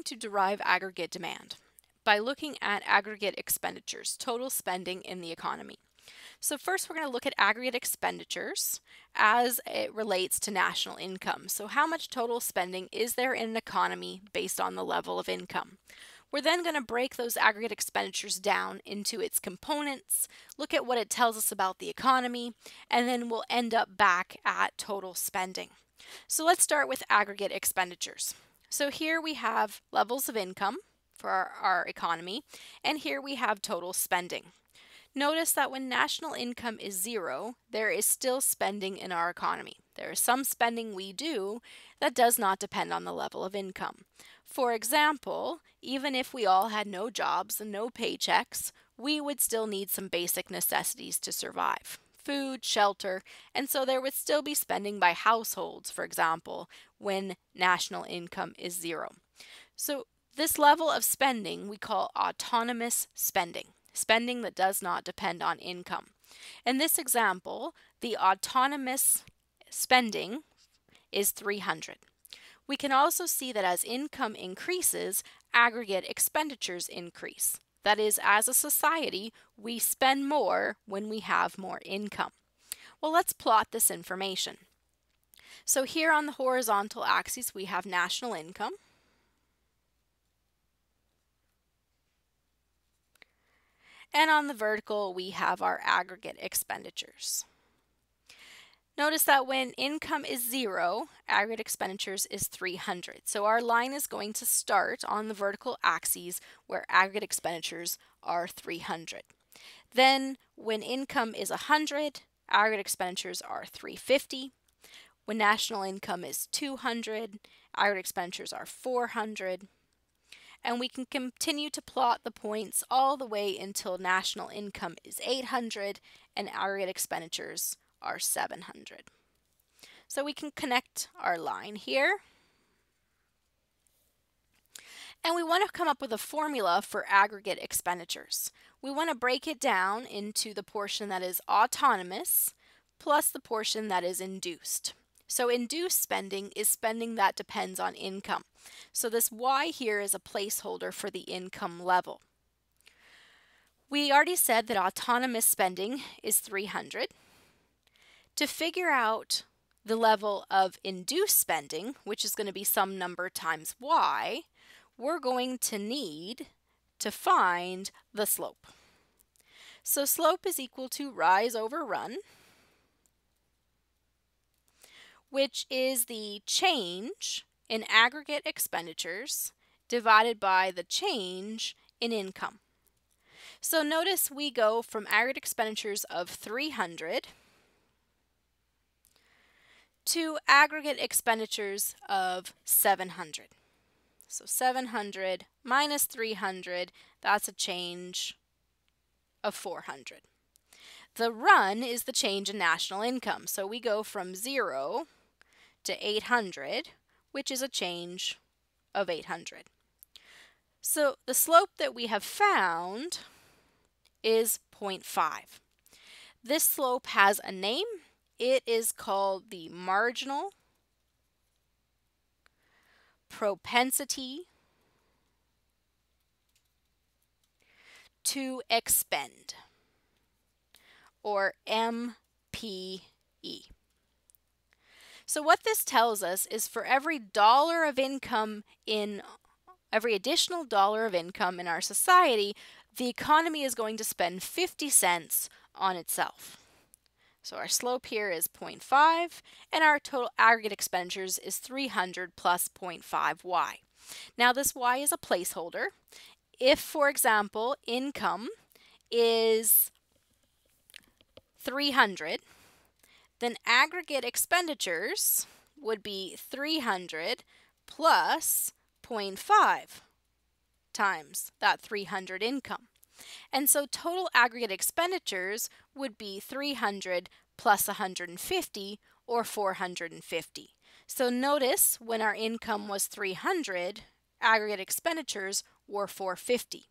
going to derive aggregate demand by looking at aggregate expenditures, total spending in the economy. So first we're going to look at aggregate expenditures as it relates to national income. So how much total spending is there in an economy based on the level of income? We're then going to break those aggregate expenditures down into its components, look at what it tells us about the economy, and then we'll end up back at total spending. So let's start with aggregate expenditures. So here we have levels of income for our, our economy, and here we have total spending. Notice that when national income is zero, there is still spending in our economy. There is some spending we do that does not depend on the level of income. For example, even if we all had no jobs and no paychecks, we would still need some basic necessities to survive food, shelter, and so there would still be spending by households, for example, when national income is zero. So this level of spending we call autonomous spending, spending that does not depend on income. In this example, the autonomous spending is 300. We can also see that as income increases, aggregate expenditures increase. That is, as a society, we spend more when we have more income. Well, let's plot this information. So here on the horizontal axis, we have national income. And on the vertical, we have our aggregate expenditures. Notice that when income is zero, aggregate expenditures is 300. So our line is going to start on the vertical axis where aggregate expenditures are 300. Then when income is 100, aggregate expenditures are 350. When national income is 200, aggregate expenditures are 400. And we can continue to plot the points all the way until national income is 800 and aggregate expenditures are 700. So we can connect our line here. And we want to come up with a formula for aggregate expenditures. We want to break it down into the portion that is autonomous plus the portion that is induced. So induced spending is spending that depends on income. So this Y here is a placeholder for the income level. We already said that autonomous spending is 300. To figure out the level of induced spending, which is going to be some number times y, we're going to need to find the slope. So slope is equal to rise over run, which is the change in aggregate expenditures divided by the change in income. So notice we go from aggregate expenditures of 300 to aggregate expenditures of 700. So 700 minus 300, that's a change of 400. The run is the change in national income. So we go from 0 to 800, which is a change of 800. So the slope that we have found is 0.5. This slope has a name it is called the marginal propensity to expend, or MPE. So what this tells us is for every dollar of income in every additional dollar of income in our society, the economy is going to spend 50 cents on itself. So our slope here is 0.5 and our total aggregate expenditures is 300 plus 0.5y. Now this y is a placeholder. If, for example, income is 300, then aggregate expenditures would be 300 plus 0.5 times that 300 income. And so total aggregate expenditures would be 300 plus 150 or 450. So notice when our income was 300, aggregate expenditures were 450.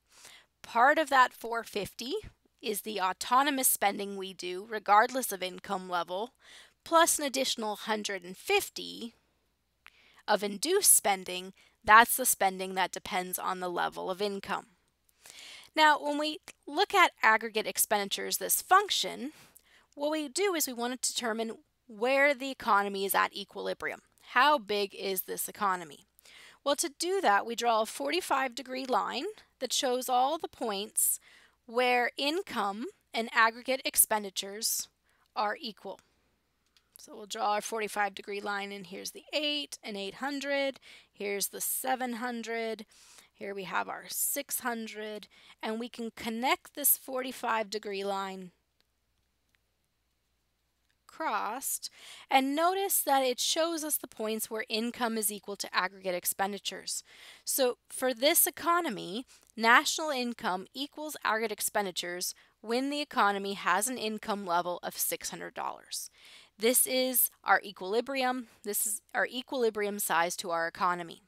Part of that 450 is the autonomous spending we do regardless of income level, plus an additional 150 of induced spending That's the spending that depends on the level of income. Now, when we look at aggregate expenditures, this function, what we do is we want to determine where the economy is at equilibrium. How big is this economy? Well, to do that, we draw a 45 degree line that shows all the points where income and aggregate expenditures are equal. So we'll draw our 45 degree line and here's the 8 and 800, here's the 700, here we have our 600 and we can connect this 45 degree line crossed. And notice that it shows us the points where income is equal to aggregate expenditures. So for this economy, national income equals aggregate expenditures when the economy has an income level of $600. This is our equilibrium. This is our equilibrium size to our economy.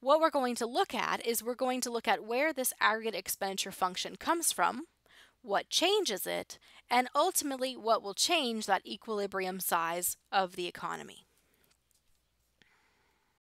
What we're going to look at is we're going to look at where this aggregate expenditure function comes from, what changes it, and ultimately what will change that equilibrium size of the economy.